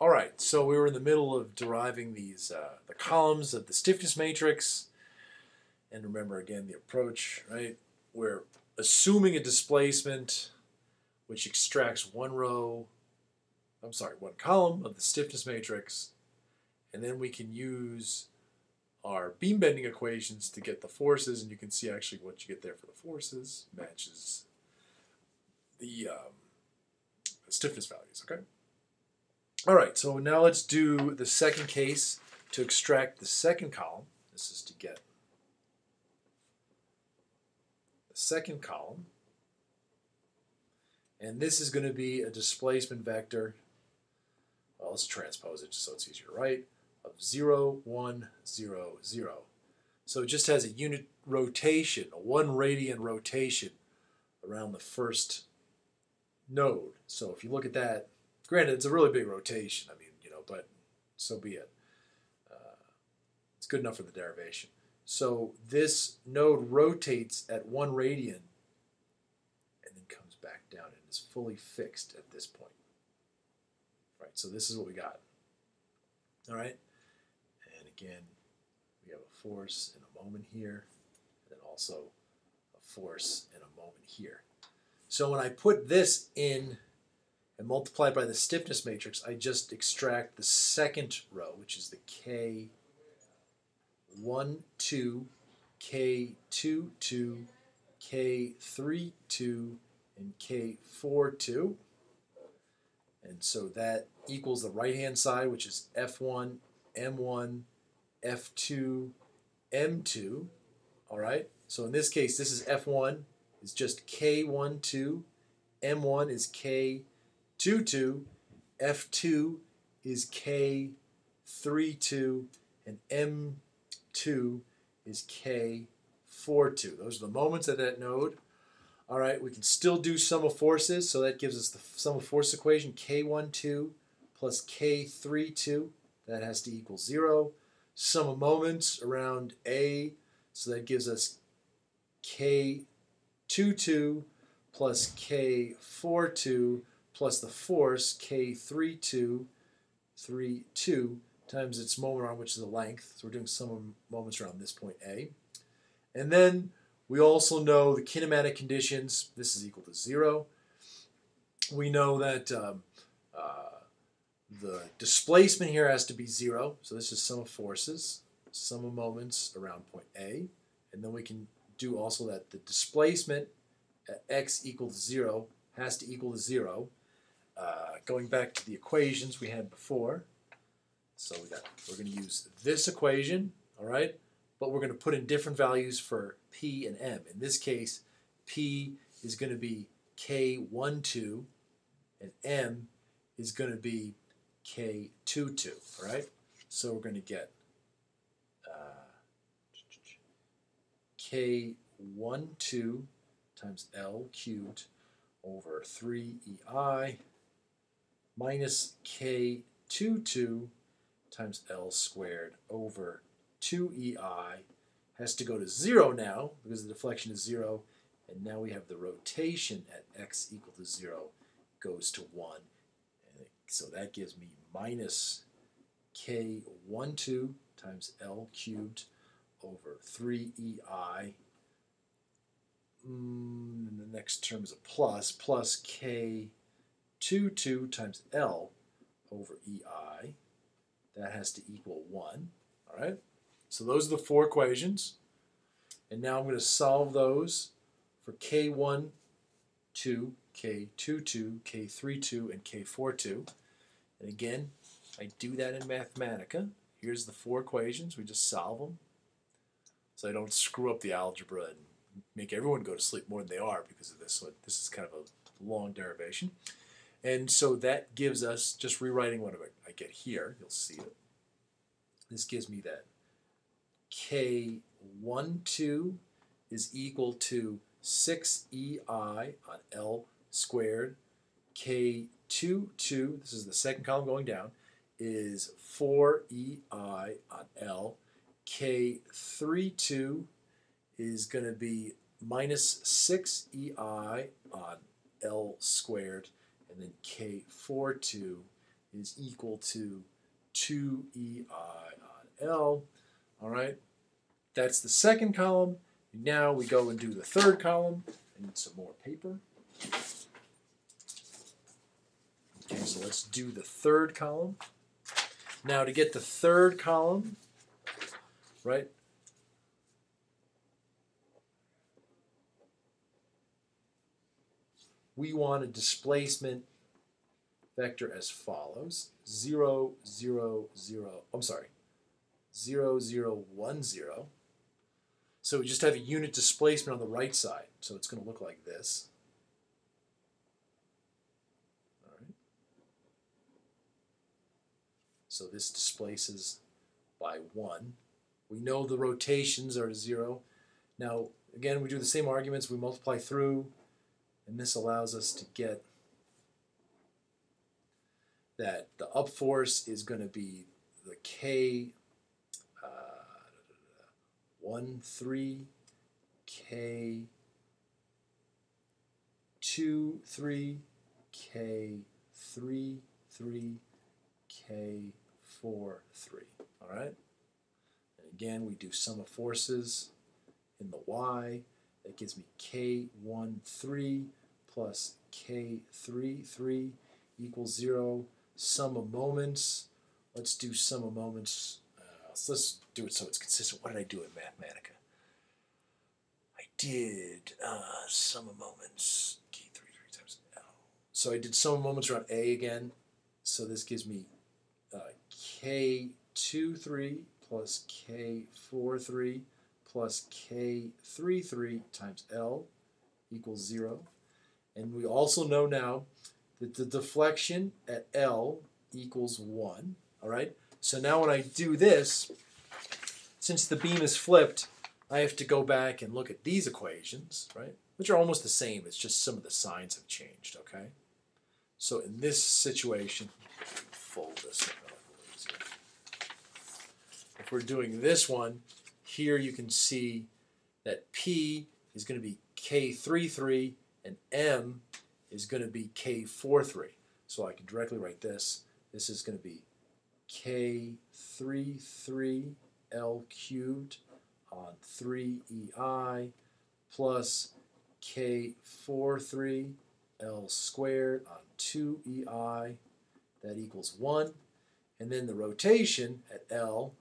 All right, so we were in the middle of deriving these uh, the columns of the stiffness matrix, and remember again the approach, right? We're assuming a displacement which extracts one row, I'm sorry, one column of the stiffness matrix, and then we can use our beam bending equations to get the forces, and you can see actually what you get there for the forces matches the um, stiffness values, okay? All right, so now let's do the second case to extract the second column. This is to get the second column. And this is going to be a displacement vector. Well, let's transpose it just so it's easier to write. Of 0, 1, 0, 0. So it just has a unit rotation, a one radian rotation around the first node. So if you look at that, Granted, it's a really big rotation. I mean, you know, but so be it. Uh, it's good enough for the derivation. So this node rotates at one radian and then comes back down and is fully fixed at this point. Right, so this is what we got. All right, and again, we have a force and a moment here, and then also a force and a moment here. So when I put this in and multiply by the stiffness matrix, I just extract the second row, which is the K1, 2, K2, 2, K3, 2, and K4, 2. And so that equals the right-hand side, which is F1, M1, F2, M2. All right? So in this case, this is F1, is just K1, 2. M1 is K 2 2, F2 is K 3 2, and M2 is K 4 2. Those are the moments at that node. All right, we can still do sum of forces, so that gives us the sum of force equation, K1, 2 plus K3, 2. that has to equal 0. Sum of moments around A, so that gives us K2, 2 plus K42 plus the force k32 3 2 times its moment arm, which is the length. So we're doing sum of moments around this point A. And then we also know the kinematic conditions. This is equal to 0. We know that um, uh, the displacement here has to be 0. So this is sum of forces, sum of moments around point A. And then we can do also that the displacement at x equals 0 has to equal to 0 uh, going back to the equations we had before, so we got, we're going to use this equation, all right, but we're going to put in different values for p and m. In this case, p is going to be k12, and m is going to be k22, all right? So we're going to get uh, k12 times L cubed over 3EI minus k22 times L squared over 2EI has to go to 0 now because the deflection is 0. And now we have the rotation at x equal to 0 goes to 1. And so that gives me minus k12 times L cubed over 3EI. Mm, and the next term is a plus, plus k 2, 2 times L over EI. That has to equal 1. All right? So those are the four equations. And now I'm going to solve those for K1, 2, K2, 2, K3, 2, and K4, 2. And again, I do that in Mathematica. Here's the four equations. We just solve them. So I don't screw up the algebra and make everyone go to sleep more than they are because of this. So this is kind of a long derivation. And so that gives us, just rewriting what I get here, you'll see it. This gives me that K12 is equal to 6EI on L squared. K22, this is the second column going down, is 4EI on L. K32 is going to be minus 6EI on L squared and then K42 is equal to 2EI on L. All right, that's the second column. Now we go and do the third column. I need some more paper. Okay, so let's do the third column. Now to get the third column, right? We want a displacement vector as follows. 0, 0, 0, I'm sorry, 0, 0, 1, 0. So we just have a unit displacement on the right side. So it's going to look like this. All right. So this displaces by 1. We know the rotations are 0. Now, again, we do the same arguments. We multiply through, and this allows us to get that the up force is going to be the K uh, 1, 3, K 2, 3, K 3, 3, K 4, 3. All right? And again, we do sum of forces in the Y. That gives me K1, 3 plus K3, 3 equals 0 sum of moments. Let's do sum of moments. Uh, let's do it so it's consistent. What did I do in Mathematica? I did uh, sum of moments. K3 3 times L. So I did sum of moments around A again. So this gives me uh, K2 3 plus K4 3 plus K3 3 times L equals 0. And we also know now that the deflection at L equals 1. All right? So now when I do this, since the beam is flipped, I have to go back and look at these equations, right? Which are almost the same. It's just some of the signs have changed, okay? So in this situation, fold this If we're doing this one, here you can see that P is going to be K33 and M is going to be K43. So I can directly write this. This is going to be K33L cubed on 3EI plus K43L squared on 2EI. That equals 1. And then the rotation at L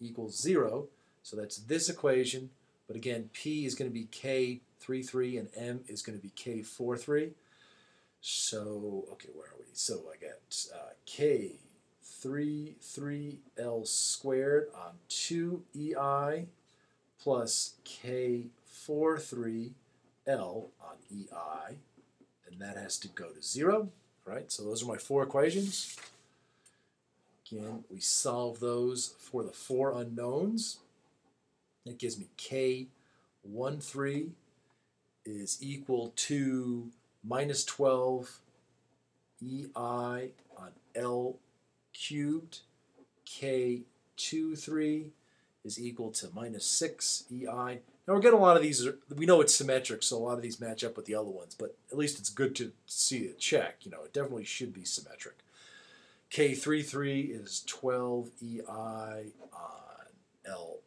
equals 0. So that's this equation. But again, P is going to be K33 and M is going to be K43. So, okay, where are we? So I got uh, K 3, 3L squared on 2EI plus K 4, 3L on EI. And that has to go to 0, right? So those are my four equations. Again, we solve those for the four unknowns. That gives me K 1, 3 is equal to minus 12 EI on L cubed K 2, 3 is equal to minus 6 EI. Now we're getting a lot of these, we know it's symmetric, so a lot of these match up with the other ones, but at least it's good to see it check. You know, it definitely should be symmetric. K33 is 12 EI on L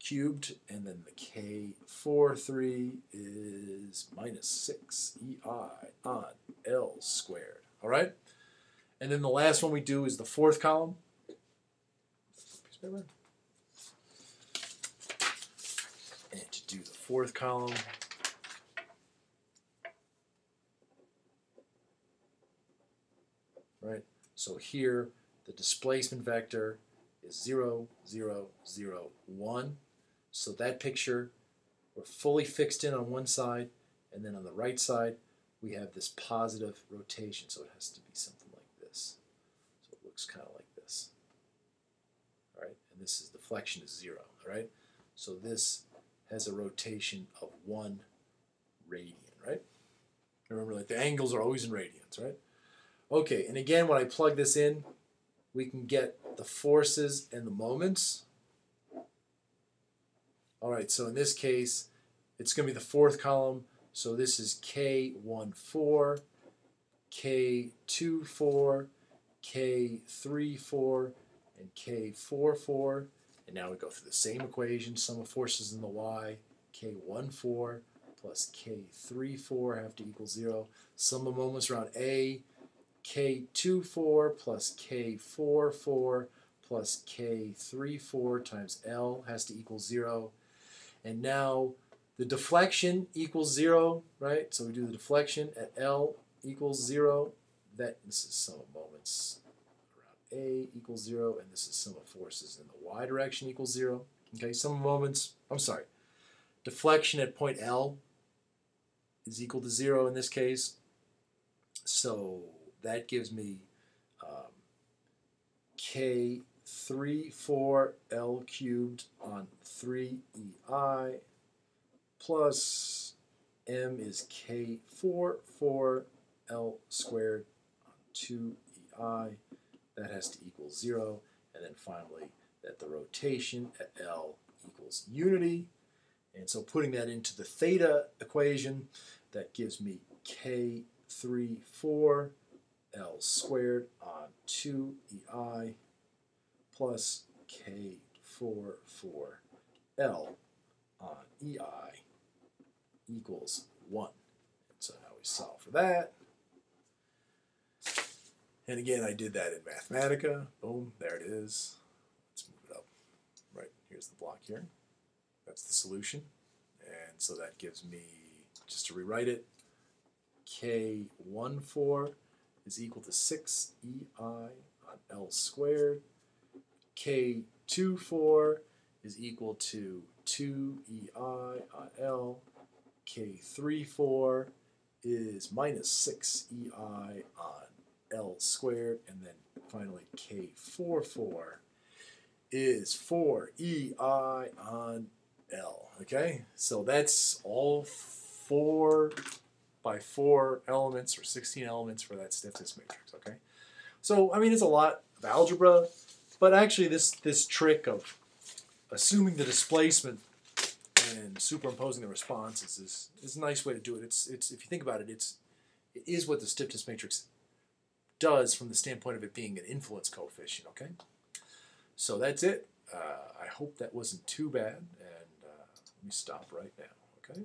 cubed, and then the K43 is minus 6 EI on L squared. All right? And then the last one we do is the fourth column. And to do the fourth column, right? So here, the displacement vector is 0, 0, 0, 1. So that picture, we're fully fixed in on one side, and then on the right side, we have this positive rotation. So it has to be something like this. So it looks kind of like this. All right, and this is deflection is zero. All right, so this has a rotation of one radian. Right. Remember, like the angles are always in radians. Right. Okay, and again, when I plug this in, we can get the forces and the moments. All right, so in this case, it's going to be the fourth column. So this is K14, K24, K3, 4, and K4, 4. And now we go through the same equation, sum of forces in the y, K1, 4 plus K3, 4 have to equal 0. Sum of moments around A, K2, 4 plus K4, 4 plus K3, 4 times L has to equal 0. And now the deflection equals 0, right? So we do the deflection at L equals 0. That This is sum of moments around A equals 0, and this is sum of forces in the y direction equals 0. Okay, sum of moments, I'm sorry, deflection at point L is equal to 0 in this case. So that gives me um, K3, 4 L cubed on 3EI plus M is K4, 4 L squared on 2EI. That has to equal 0. And then finally, that the rotation at L equals unity. And so putting that into the theta equation, that gives me K3, 4 L squared on 2EI plus K4, 4 L on EI equals 1. And so now we solve for that. And again, I did that in Mathematica. Boom, there it is. Let's move it up. Right, here's the block here. That's the solution. And so that gives me, just to rewrite it, K14 is equal to 6EI on L squared. K24 is equal to 2EI on L. K34 is minus 6EI on L squared. And then finally K44 is 4EI on L. Okay, so that's all four by four elements or 16 elements for that stiffness matrix. Okay, so I mean it's a lot of algebra, but actually this this trick of assuming the displacement and superimposing the responses is, is a nice way to do it. It's it's if you think about it, it's it is what the stiffness matrix does from the standpoint of it being an influence coefficient. Okay, so that's it. Uh, I hope that wasn't too bad, and uh, let me stop right now. Okay.